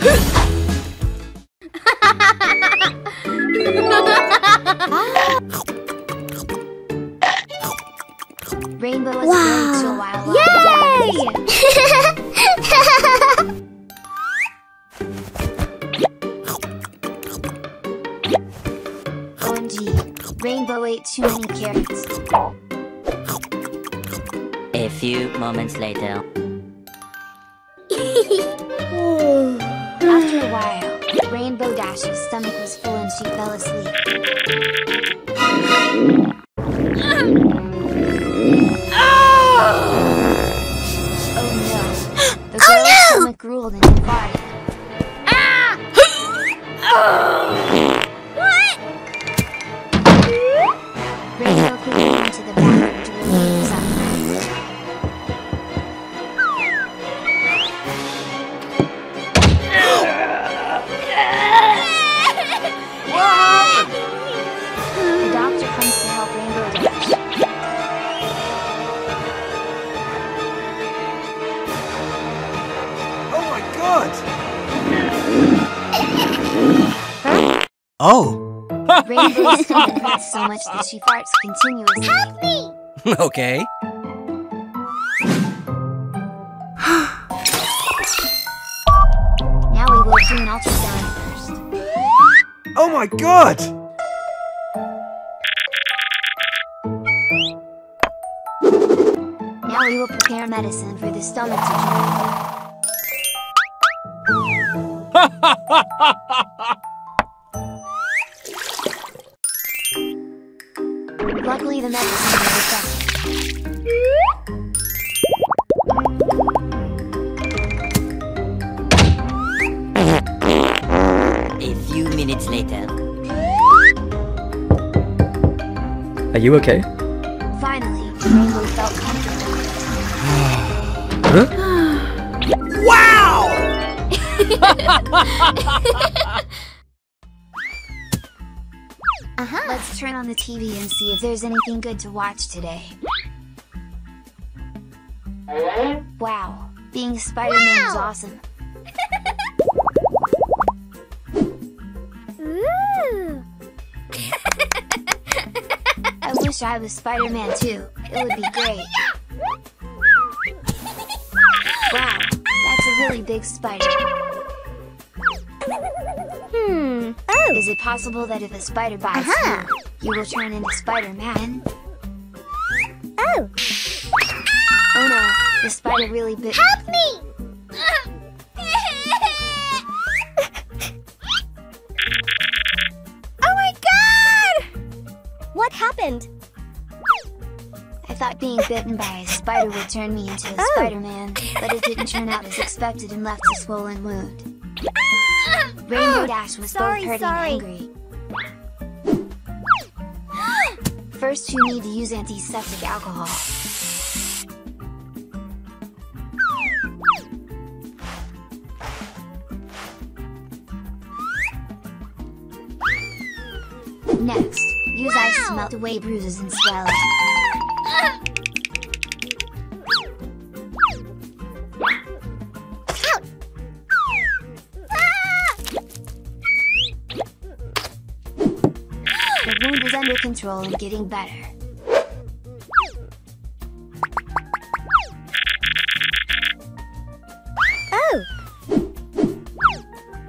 哼 that she farts continuously. Help me! okay. Now we will do an ultrasound first. Oh my god! Now we will prepare medicine for the stomach to drink. Luckily, Are you okay? Finally, Rainbow felt comfortable. Uh-huh. Let's turn on the TV and see if there's anything good to watch today. Wow, being Spider-Man is awesome. Wish I was Spider-Man too. It would be great. Wow, that's a really big spider. Hmm. Oh. Is it possible that if a spider bites Uh-huh. you, you will turn into Spider-Man? Oh. Oh no, the spider really bit Help me! Thought being bitten by a spider would turn me into a Oh. Spider-Man, but it didn't turn out as expected and left a swollen wound. Rainbow Dash was Sorry, both hurt sorry. and angry. First, you need to use antiseptic alcohol. Next, use ice to melt away bruises and swelling. Control and getting better. Oh.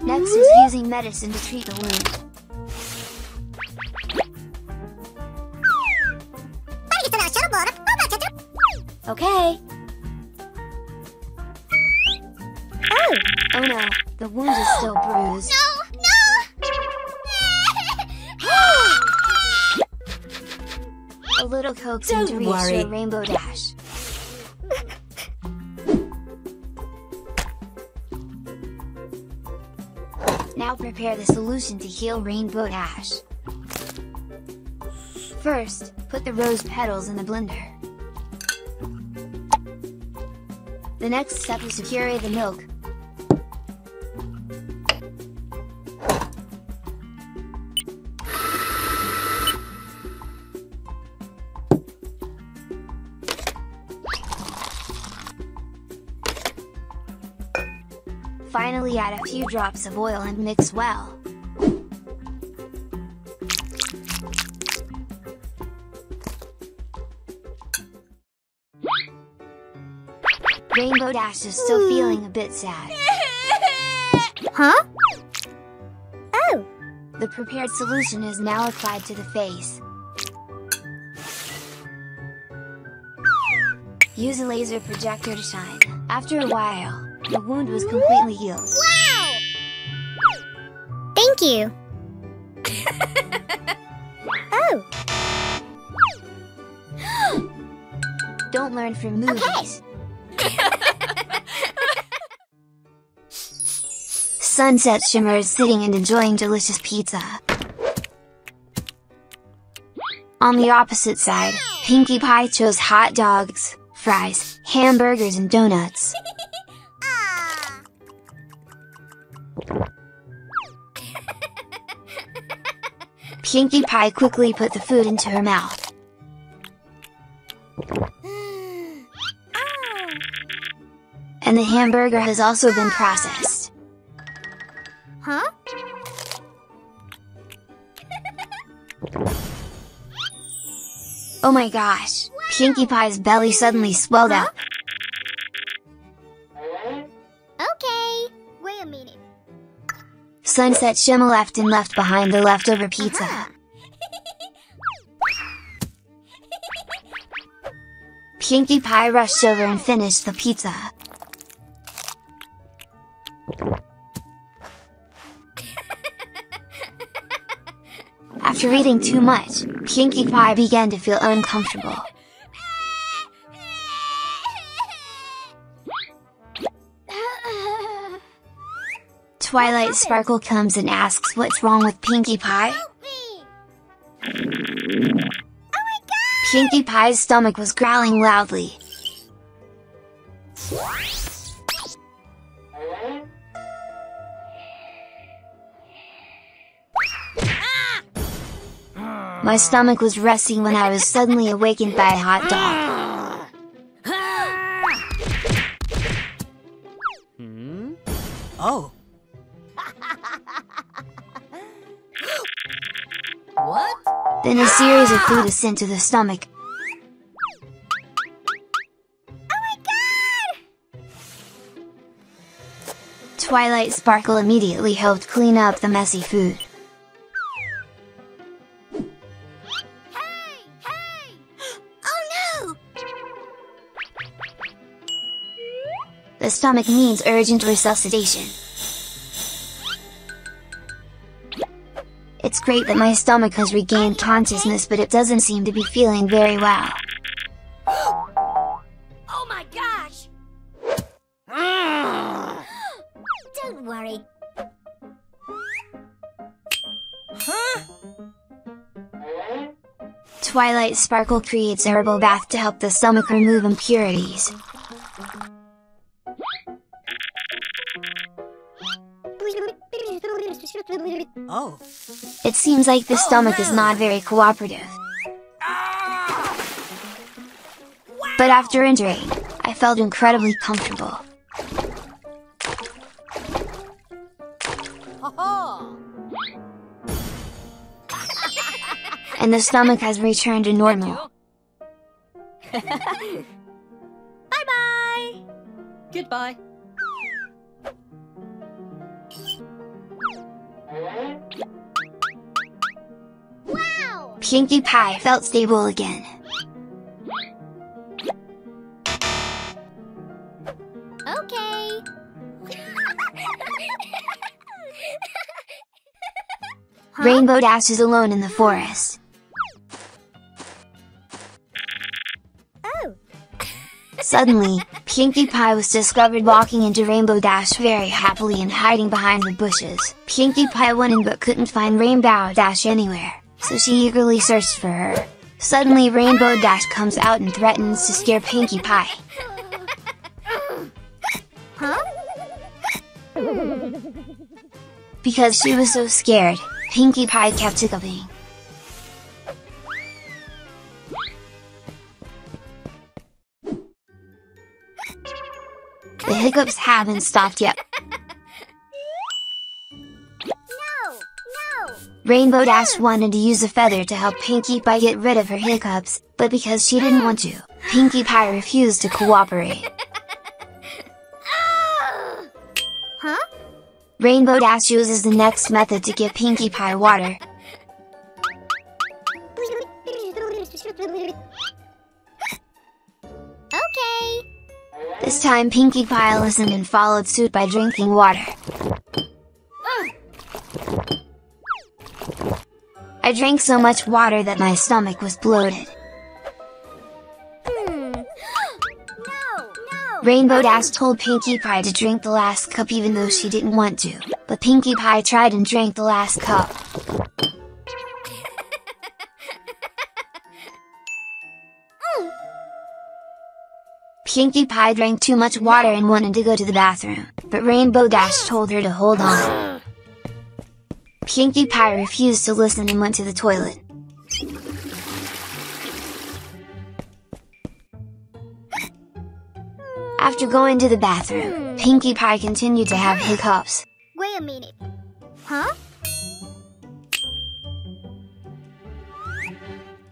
Next is using medicine to treat the wound. Okay. Oh. Oh no, the wound is still Don't to reach worry. your rainbow dash. now prepare the solution to heal rainbow dash. First, put the rose petals in the blender. The next step is to puree the milk, Add a few drops of oil and mix well. Rainbow Dash is still hmm. feeling a bit sad. Huh? Oh, The prepared solution is now applied to the face. Use a laser projector to shine. After a while, the wound was completely healed. wow! Thank you. oh, Don't learn from movies. Okay. Sunset Shimmer is sitting and enjoying delicious pizza. On the opposite side, Pinkie Pie chose hot dogs, fries, hamburgers, and donuts. Pinkie Pie quickly put the food into her mouth. And the hamburger has also been processed. Huh? Oh my gosh! Pinkie Pie's belly suddenly swelled up. Sunset Shimmer left and left behind the leftover pizza. Pinkie Pie rushed over and finished the pizza. After eating too much, Pinkie Pie began to feel uncomfortable. Twilight Sparkle comes and asks what's wrong with Pinkie Pie. Oh! Pinkie Pie's stomach was growling loudly. My stomach was resting when I was suddenly awakened by a hot dog. Hmm? Oh. Then a series of food is sent to the stomach. Oh my god! Twilight Sparkle immediately helped clean up the messy food. Hey! Hey! Oh no! The stomach needs urgent resuscitation. It's great that my stomach has regained consciousness but it doesn't seem to be feeling very well. Oh my gosh! Don't worry. Twilight Sparkle creates a herbal bath to help the stomach remove impurities. Seems like the oh, stomach is not very cooperative. But after entering, I felt incredibly comfortable. And the stomach has returned to normal. Bye bye! Goodbye. Pinkie Pie felt stable again. Okay. Huh? Rainbow Dash is alone in the forest. Oh. Suddenly, Pinkie Pie was discovered walking into Rainbow Dash very happily and hiding behind the bushes. Pinkie Pie went in but couldn't find Rainbow Dash anywhere, so she eagerly searched for her. Suddenly Rainbow Dash comes out and threatens to scare Pinkie Pie. Huh? Because she was so scared, Pinkie Pie kept hiccuping. The hiccups haven't stopped yet. Rainbow Dash wanted to use a feather to help Pinkie Pie get rid of her hiccups, but because she didn't want to, Pinkie Pie refused to cooperate. Huh? Rainbow Dash uses the next method to give Pinkie Pie water. Okay. This time Pinkie Pie listened and followed suit by drinking water. I drank so much water that my stomach was bloated. Hmm. no! No! Rainbow Dash told Pinkie Pie to drink the last cup even though she didn't want to, but Pinkie Pie tried and drank the last cup. Pinkie Pie drank too much water and wanted to go to the bathroom, but Rainbow Dash told her to hold on. Pinkie Pie refused to listen and went to the toilet. After going to the bathroom, Pinkie Pie continued to have hiccups. Wait a minute. Huh?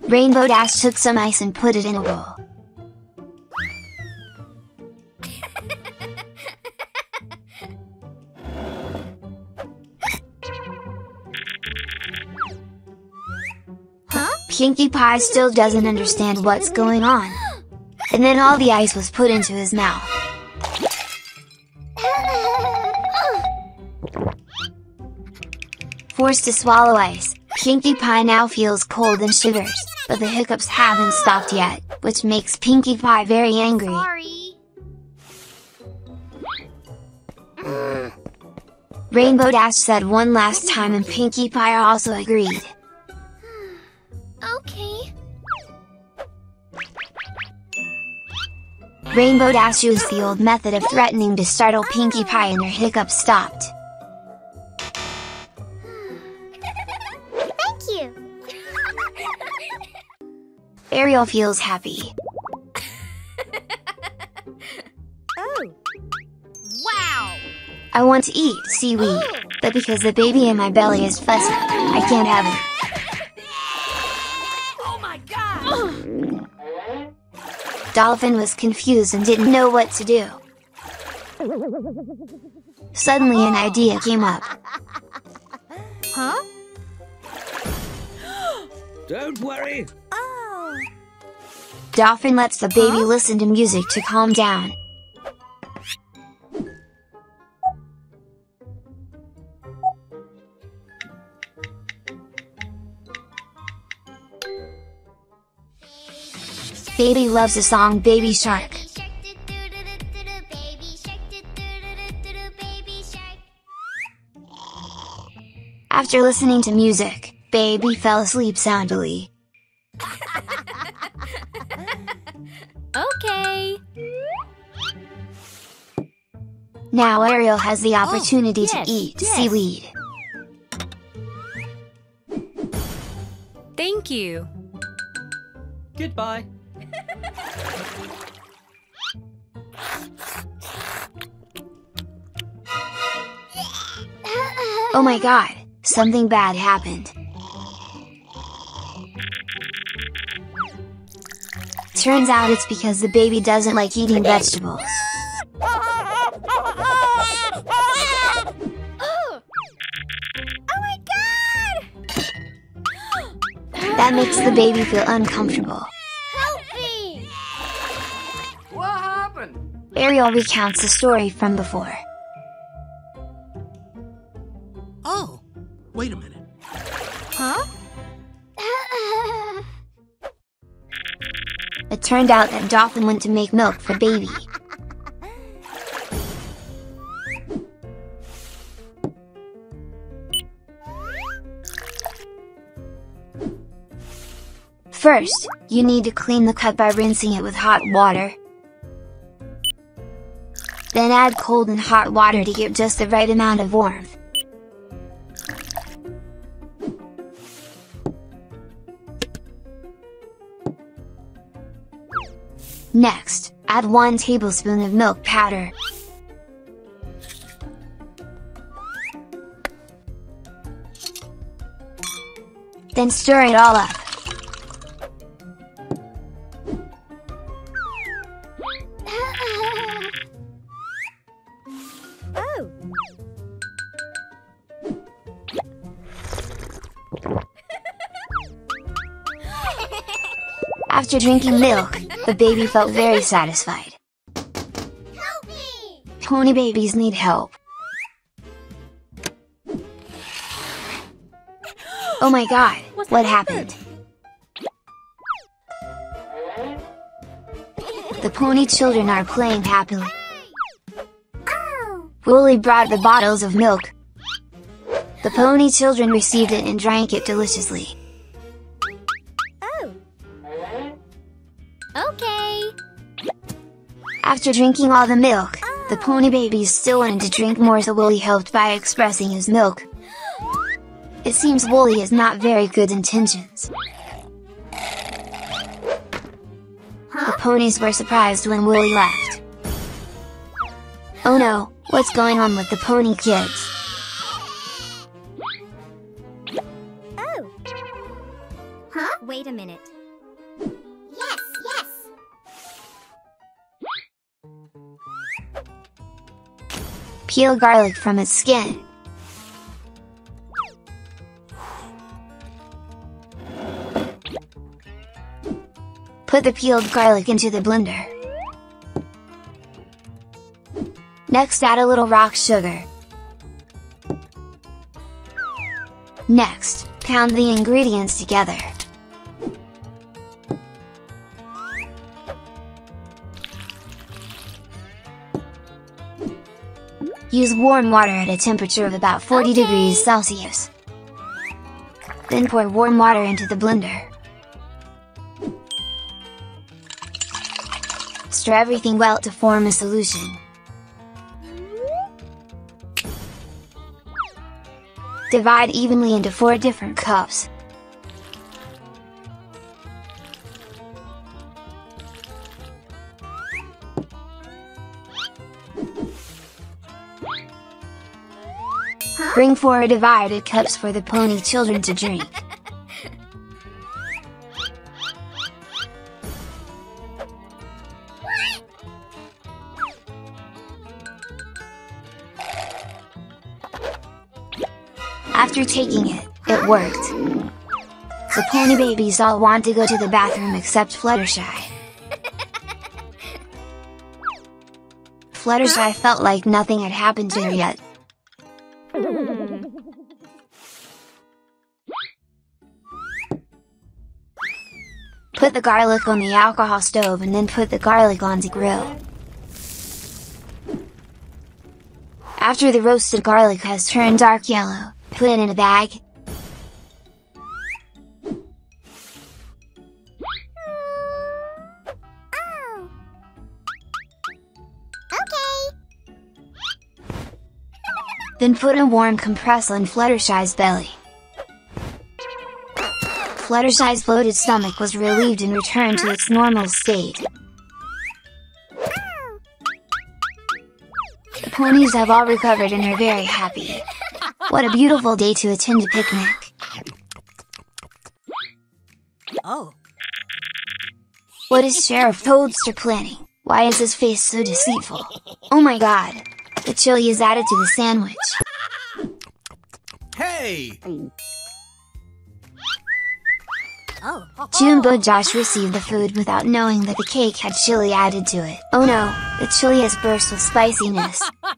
Rainbow Dash took some ice and put it in a bowl. Pinkie Pie still doesn't understand what's going on. And then all the ice was put into his mouth. Forced to swallow ice, Pinkie Pie now feels cold and shivers, but the hiccups haven't stopped yet, which makes Pinkie Pie very angry. Rainbow Dash said one last time and Pinkie Pie also agreed. Rainbow Dash used the old method of threatening to startle Pinkie Pie and her hiccup stopped. Thank you. Ariel feels happy. oh. Wow. I want to eat seaweed, oh. but because the baby in my belly is fussy, I can't have it. Dolphin was confused and didn't know what to do. Suddenly an idea came up. Huh? Don't worry. Oh. Dolphin lets the baby listen to music to calm down. Baby loves the song Baby Shark. After listening to music, Baby fell asleep soundly. Okay. Now Ariel has the oh, opportunity yes, to eat yes. seaweed. Thank you. Goodbye. Oh my god, something bad happened. Turns out it's because the baby doesn't like eating vegetables. oh my god! That makes the baby feel uncomfortable. Help me! What happened? Ariel recounts the story from before. A Turned out that Dolphin went to make milk for baby. First, you need to clean the cup by rinsing it with hot water. Then add cold and hot water to get just the right amount of warmth. Next, add 1 tablespoon of milk powder. Then stir it all up. oh. After drinking milk, the baby felt very satisfied. Help me! Pony babies need help. Oh my god, what happened? The pony children are playing happily. Oh. Wooly brought the bottles of milk. The pony children received it and drank it deliciously. After drinking all the milk, the pony babies still wanted to drink more so Wooly helped by expressing his milk. It seems Wooly has not very good intentions. The ponies were surprised when Wooly left. Oh no, what's going on with the pony kids? Oh. Huh? Wait a minute. Peel garlic from its skin. Put the peeled garlic into the blender. Next add a little rock sugar. Next, pound the ingredients together. Use warm water at a temperature of about 40 Okay. degrees Celsius. Then pour warm water into the blender. Stir everything well to form a solution. Divide evenly into four different cups. Bring four divided cups for the pony children to drink. After taking it, it worked. The pony babies all want to go to the bathroom except Fluttershy. Fluttershy felt like nothing had happened to her yet. Put the garlic on the alcohol stove and then put the garlic on the grill. After the roasted garlic has turned dark yellow, put it in a bag. Oh. Okay. Then put a warm compress on Fluttershy's belly. Fluttershy's bloated stomach was relieved and returned to its normal state. The ponies have all recovered and are very happy. What a beautiful day to attend a picnic. Oh. What is Sheriff Toadster planning? Why is his face so deceitful? Oh my god! The chili is added to the sandwich. Jumbo Josh received the food without knowing that the cake had chili added to it. Oh no, the chili has burst with spiciness.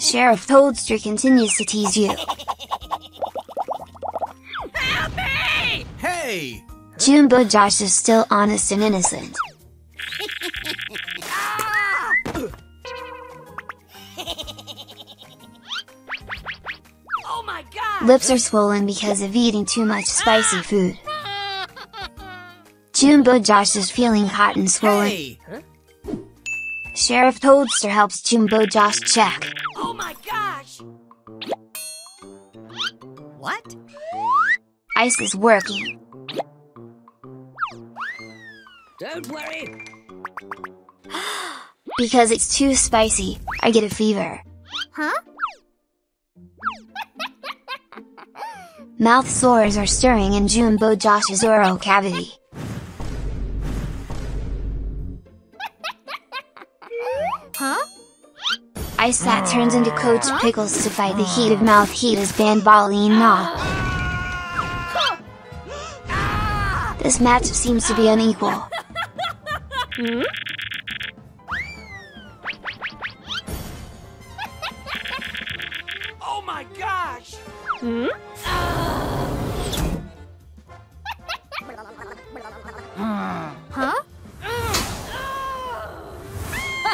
Sheriff Toadster continues to tease you. Help me! Hey! Jumbo Josh is still honest and innocent. Lips are swollen because of eating too much spicy food. Jumbo Josh is feeling hot and swollen. Hey! Sheriff Toadster helps Jumbo Josh check. Oh my gosh! What? Ice is working. Don't worry. Because it's too spicy, I get a fever. Huh? Mouth sores are stirring in Jumbo Josh's oral cavity. Huh? Ice that turns into Coach Pickles to fight the heat of mouth heat is Banballine Gnaw. This match seems to be unequal. Oh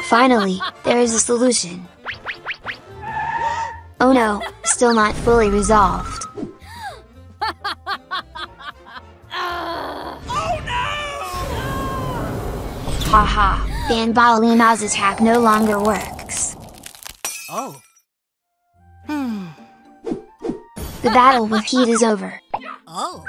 Finally, there is a solution. Oh no, still not fully resolved. Haha, Banbaleena's attack no longer works. Oh. Hmm. The battle with heat is over. Oh.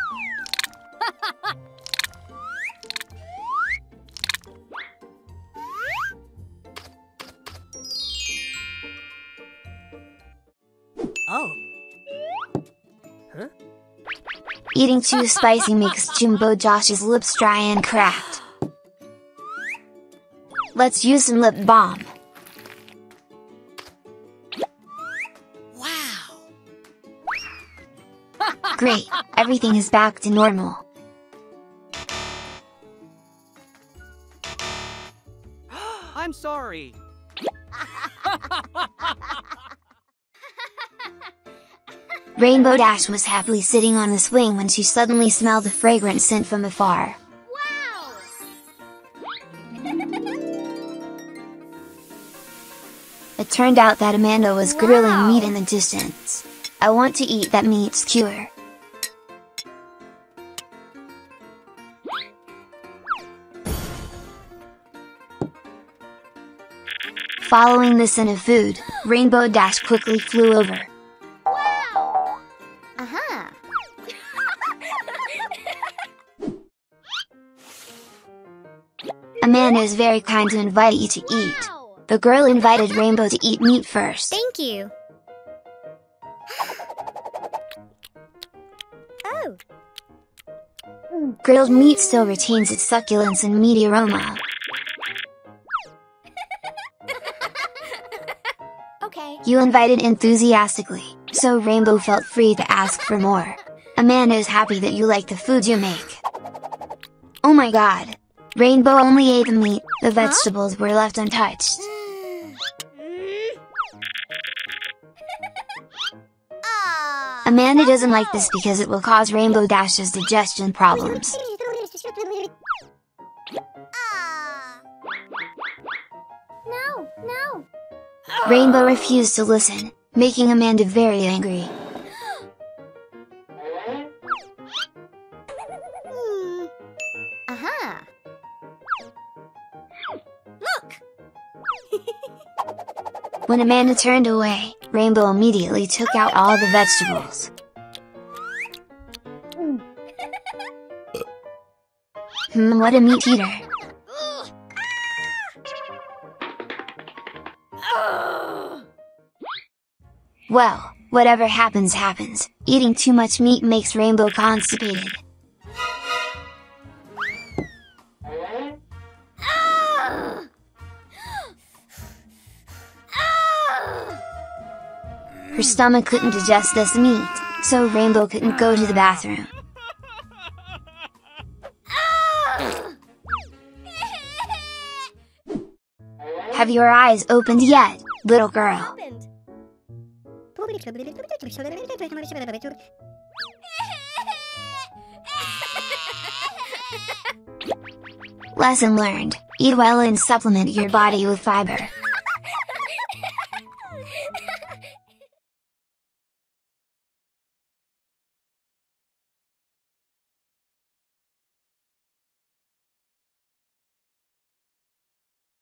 Eating too spicy makes Jumbo Josh's lips dry and cracked. Let's use some lip balm. Wow. Great, everything is back to normal. I'm sorry. Rainbow Dash was happily sitting on the swing when she suddenly smelled a fragrant scent from afar. Wow! It turned out that Amanda was grilling meat in the distance. I want to eat that meat skewer. Following the scent of food, Rainbow Dash quickly flew over. Uh-huh. Amanda is very kind to invite you to eat. The girl invited Rainbow to eat meat first. Thank you. Oh, Grilled meat still retains its succulence and meaty aroma. okay. You invited enthusiastically, so Rainbow felt free to ask for more. Amanda is happy that you like the food you make. Oh my god! Rainbow only ate the meat, the vegetables were left untouched. Amanda doesn't like this because it will cause Rainbow Dash's digestion problems. No, no. Rainbow refused to listen, making Amanda very angry. Hmm. Aha. Look. When Amanda turned away, Rainbow immediately took out all the vegetables. Hmm, what a meat eater. Well, whatever happens happens, eating too much meat makes Rainbow constipated. Her stomach couldn't digest this meat, so Rainbow couldn't go to the bathroom. Have your eyes opened yet, little girl? Lesson learned. Eat well and supplement your body with fiber.